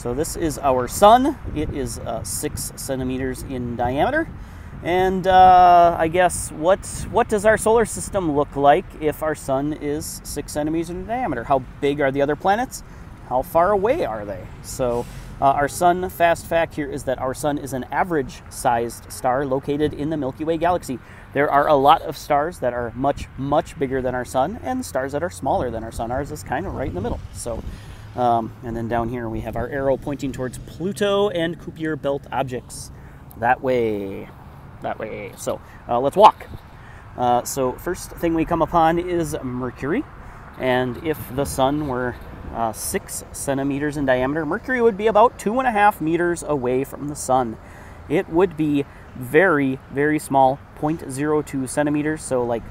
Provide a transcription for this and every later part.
So this is our sun. It is uh, six centimeters in diameter. And uh, I guess what what does our solar system look like if our sun is six centimeters in diameter? How big are the other planets? How far away are they? So uh, our sun fast fact here is that our sun is an average sized star located in the Milky Way galaxy. There are a lot of stars that are much much bigger than our sun, and stars that are smaller than our sun. Ours is kind of right in the middle. So. Um, and then down here we have our arrow pointing towards Pluto and Kuiper belt objects. That way that way. So uh, let's walk. Uh, so first thing we come upon is Mercury, and if the sun were uh, six centimeters in diameter, Mercury would be about two and a half meters away from the sun. It would be very, very small, 0.02 centimeters, so like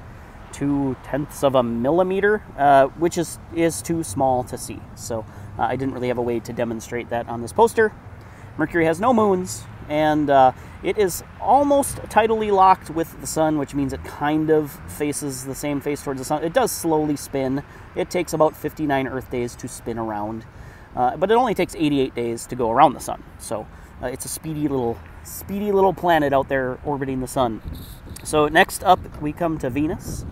two tenths of a millimeter, uh, which is is too small to see. So uh, I didn't really have a way to demonstrate that on this poster. Mercury has no moons, and uh, it is almost tidally locked with the sun, which means it kind of faces the same face towards the sun. It does slowly spin. It takes about 59 Earth days to spin around, uh, but it only takes 88 days to go around the sun. So uh, it's a speedy little, speedy little planet out there orbiting the sun. So next up, we come to Venus.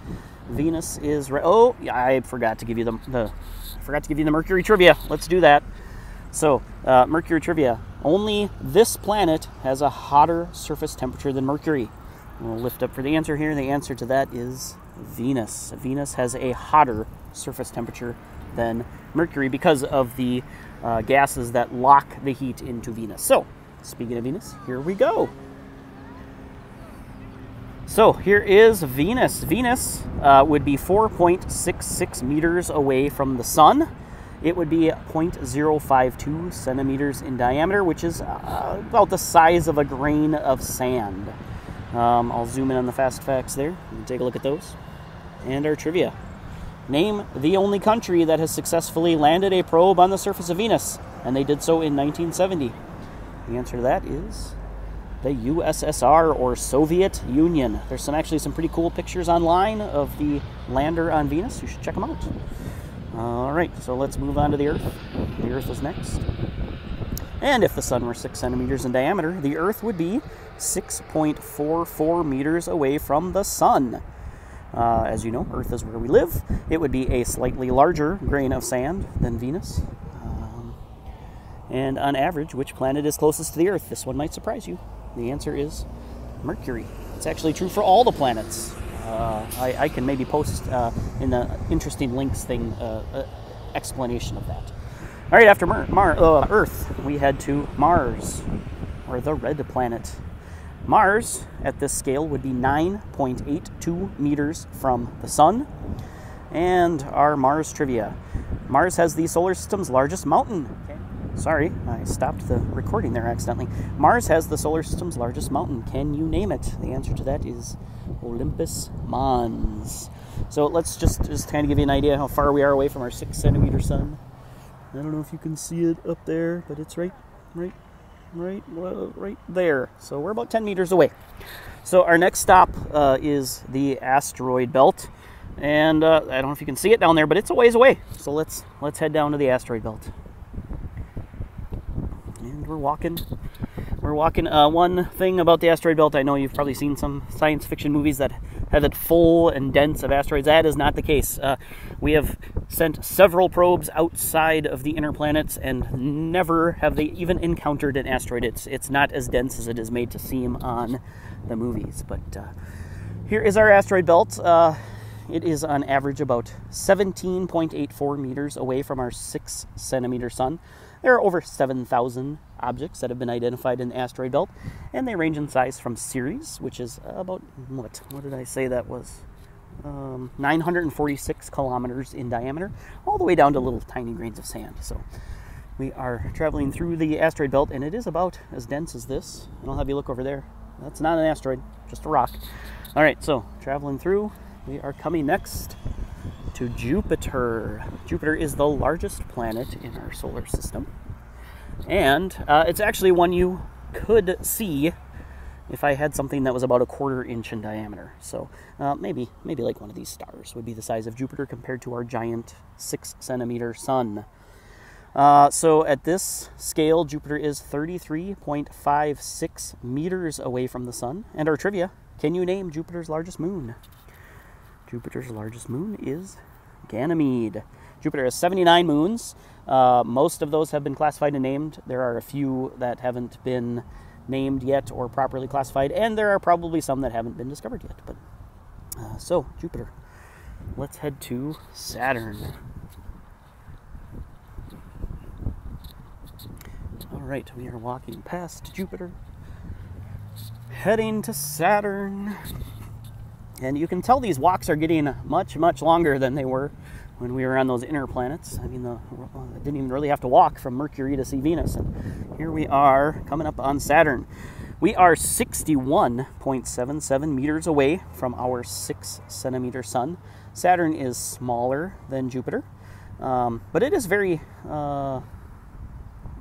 Venus is re- oh, I forgot to give you the, the I forgot to give you the Mercury trivia. Let's do that. So uh, Mercury trivia. Only this planet has a hotter surface temperature than Mercury. We'll lift up for the answer here. The answer to that is Venus. Venus has a hotter surface temperature than Mercury because of the uh, gases that lock the heat into Venus. So, speaking of Venus, here we go. So here is Venus. Venus uh, would be 4.66 meters away from the Sun it would be 0.052 centimeters in diameter, which is uh, about the size of a grain of sand. Um, I'll zoom in on the fast facts there and take a look at those. And our trivia. Name the only country that has successfully landed a probe on the surface of Venus, and they did so in 1970. The answer to that is the USSR or Soviet Union. There's some actually some pretty cool pictures online of the lander on Venus. You should check them out. All right, so let's move on to the Earth. The Earth is next. And if the sun were 6 centimeters in diameter, the Earth would be 6.44 meters away from the sun. Uh, as you know, Earth is where we live. It would be a slightly larger grain of sand than Venus. Um, and on average, which planet is closest to the Earth? This one might surprise you. The answer is Mercury. It's actually true for all the planets. Uh, I, I, can maybe post uh, in the interesting links thing uh, explanation of that. All right, after Mar- Mar- uh, Earth, we head to Mars, or the red planet. Mars, at this scale, would be 9.82 meters from the Sun. And our Mars trivia Mars has the solar system's largest mountain. Sorry, I stopped the recording there accidentally. Mars has the solar system's largest mountain. Can you name it? The answer to that is Olympus Mons. So let's just, just kind of give you an idea how far we are away from our six centimeter sun. I don't know if you can see it up there, but it's right, right, right, right there. So we're about 10 meters away. So our next stop uh, is the asteroid belt, and uh, I don't know if you can see it down there, but it's a ways away. So let's let's head down to the asteroid belt. We're walking we're walking. Uh, one thing about the asteroid belt, I know you've probably seen some science fiction movies that have it full and dense of asteroids. That is not the case. Uh, we have sent several probes outside of the inner planets, and never have they even encountered an asteroid. It's it's not as dense as it is made to seem on the movies. But uh, here is our asteroid belt. It is on average about 17.84 meters away from our six centimeter sun. There are over 7,000 objects that have been identified in the asteroid belt, and they range in size from Ceres, which is about what? What did I say that was? Um, 946 kilometers in diameter, all the way down to little tiny grains of sand. So we are traveling through the asteroid belt, and it is about as dense as this. And I'll have you look over there. That's not an asteroid, just a rock. All right, so traveling through, we are coming next to Jupiter. Jupiter is the largest planet in our solar system. And uh, it's actually one you could see if I had something that was about a quarter inch in diameter. So uh, maybe, maybe like one of these stars would be the size of Jupiter compared to our giant six centimeter sun. Uh, so at this scale, Jupiter is 33.56 meters away from the sun. And our trivia can you name Jupiter's largest moon? Jupiter's largest moon is Ganymede. Jupiter has 79 moons. Uh, most of those have been classified and named. There are a few that haven't been named yet or properly classified, and there are probably some that haven't been discovered yet. But uh, so, Jupiter. Let's head to Saturn. All right, we are walking past Jupiter, heading to Saturn. And you can tell these walks are getting much, much longer than they were when we were on those inner planets. I mean, the, I didn't even really have to walk from Mercury to see Venus. And here we are coming up on Saturn. We are 61.77 meters away from our 6 centimeter sun. Saturn is smaller than Jupiter, um, but it is very, uh,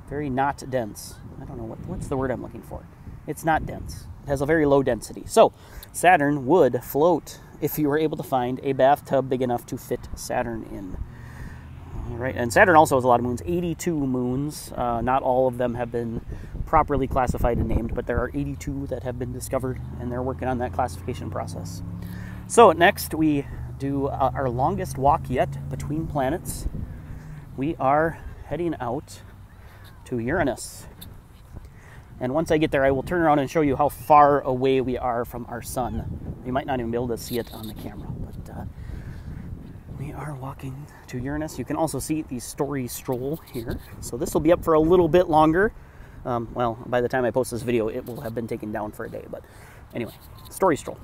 very not dense. I don't know what, what's the word I'm looking for. It's not dense. Has a very low density. So, Saturn would float if you were able to find a bathtub big enough to fit Saturn in. All right, and Saturn also has a lot of moons 82 moons. Uh, not all of them have been properly classified and named, but there are 82 that have been discovered, and they're working on that classification process. So, next we do uh, our longest walk yet between planets. We are heading out to Uranus. And once I get there, I will turn around and show you how far away we are from our sun. You might not even be able to see it on the camera, but uh, we are walking to Uranus. You can also see the story stroll here. So this will be up for a little bit longer. Um, well, by the time I post this video, it will have been taken down for a day. But anyway, story stroll.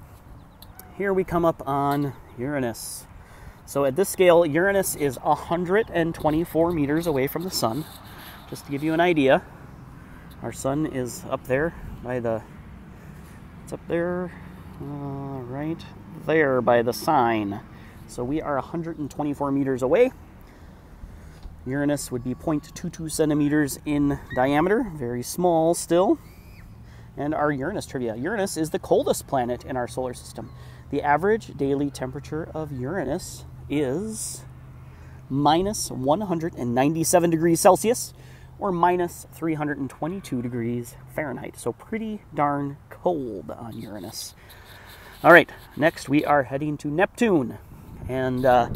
Here we come up on Uranus. So at this scale, Uranus is 124 meters away from the sun. Just to give you an idea, our sun is up there by the, it's up there, uh, right there by the sign. So we are 124 meters away. Uranus would be 0.22 centimeters in diameter, very small still. And our Uranus trivia Uranus is the coldest planet in our solar system. The average daily temperature of Uranus is minus 197 degrees Celsius, or minus 322 degrees Fahrenheit. So pretty darn cold on Uranus. All right, next we are heading to Neptune. And uh,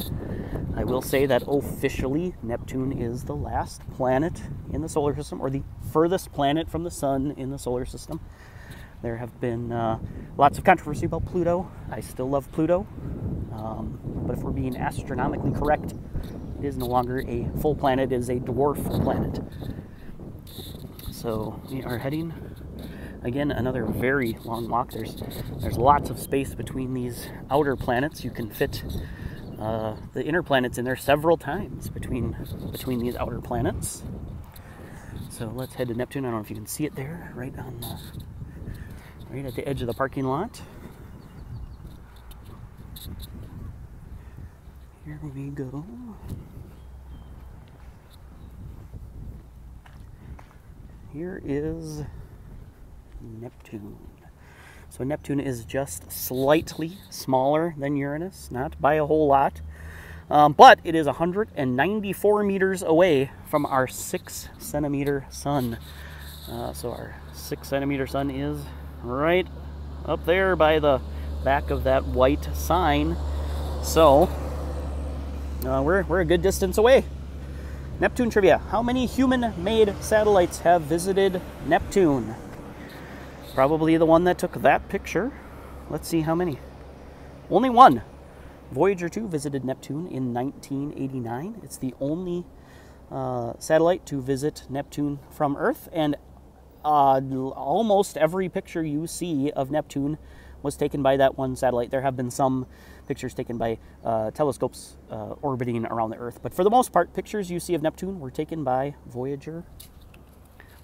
I will say that officially Neptune is the last planet in the solar system, or the furthest planet from the sun in the solar system. There have been uh, lots of controversy about Pluto. I still love Pluto. Um, but if we're being astronomically correct, it is no longer a full planet, it is a dwarf planet. So we are heading again another very long walk. There's there's lots of space between these outer planets. You can fit uh, the inner planets in there several times between between these outer planets. So let's head to Neptune. I don't know if you can see it there, right on the, right at the edge of the parking lot. Here we go. Here is Neptune. So Neptune is just slightly smaller than Uranus, not by a whole lot, um, but it is 194 meters away from our six centimeter sun. Uh, so our six centimeter sun is right up there by the back of that white sign. So uh, we're, we're a good distance away. Neptune trivia. How many human made satellites have visited Neptune? Probably the one that took that picture. Let's see how many. Only one. Voyager 2 visited Neptune in 1989. It's the only uh, satellite to visit Neptune from Earth, and uh, almost every picture you see of Neptune was taken by that one satellite. There have been some pictures taken by uh, telescopes uh, orbiting around the Earth, but for the most part, pictures you see of Neptune were taken by Voyager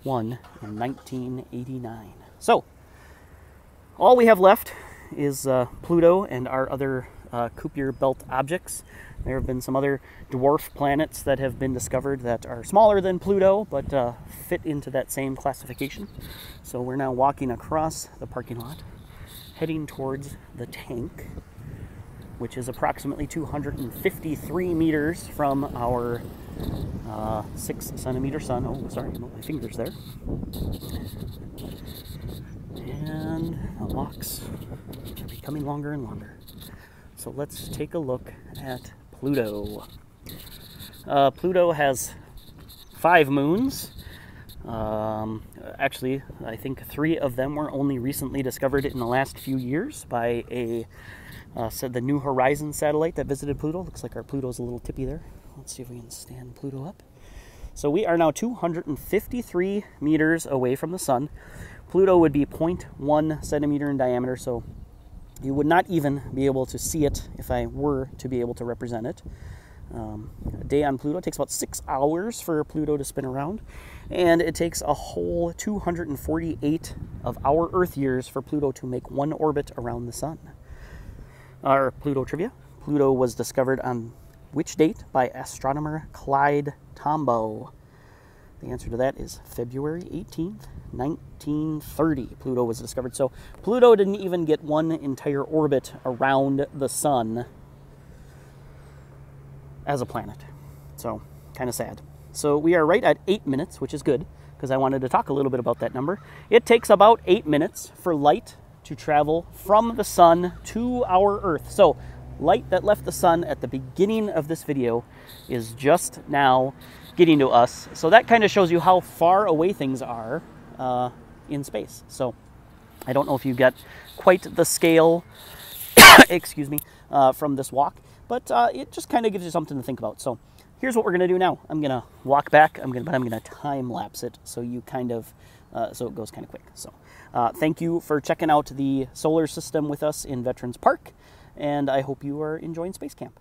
1 in 1989. So, all we have left is uh, Pluto and our other uh, Kuiper Belt objects. There have been some other dwarf planets that have been discovered that are smaller than Pluto but uh, fit into that same classification. So we're now walking across the parking lot heading towards the tank, which is approximately 253 meters from our Uh, six centimeter sun. Oh, sorry, my fingers there. And the locks are becoming longer and longer. So let's take a look at Pluto. Uh, Pluto has five moons. Um, actually, I think three of them were only recently discovered in the last few years by a uh, said the New Horizons satellite that visited Pluto. Looks like our Pluto's a little tippy there. Let's see if we can stand Pluto up. So we are now 253 meters away from the sun. Pluto would be 0.1 centimeter in diameter, so you would not even be able to see it if I were to be able to represent it. Um, a day on Pluto takes about six hours for Pluto to spin around, and it takes a whole 248 of our Earth years for Pluto to make one orbit around the Sun. Our Pluto trivia Pluto was discovered on which date by astronomer Clyde Tombaugh? The answer to that is February 18th, 1930. Pluto was discovered. So Pluto didn't even get one entire orbit around the sun as a planet. So, kind of sad. So, we are right at eight minutes, which is good because I wanted to talk a little bit about that number. It takes about eight minutes for light to travel from the sun to our Earth. So, light that left the sun at the beginning of this video is just now getting to us. So, that kind of shows you how far away things are uh, in space. So, I don't know if you get quite the scale, excuse me, uh, from this walk but uh, it just kind of gives you something to think about. So here's what we're gonna do now. I'm gonna walk back. I'm gonna, but I'm gonna time lapse it so you kind of, uh, so it goes kind of quick. So uh, thank you for checking out the solar system with us in Veterans Park, and I hope you are enjoying Space Camp.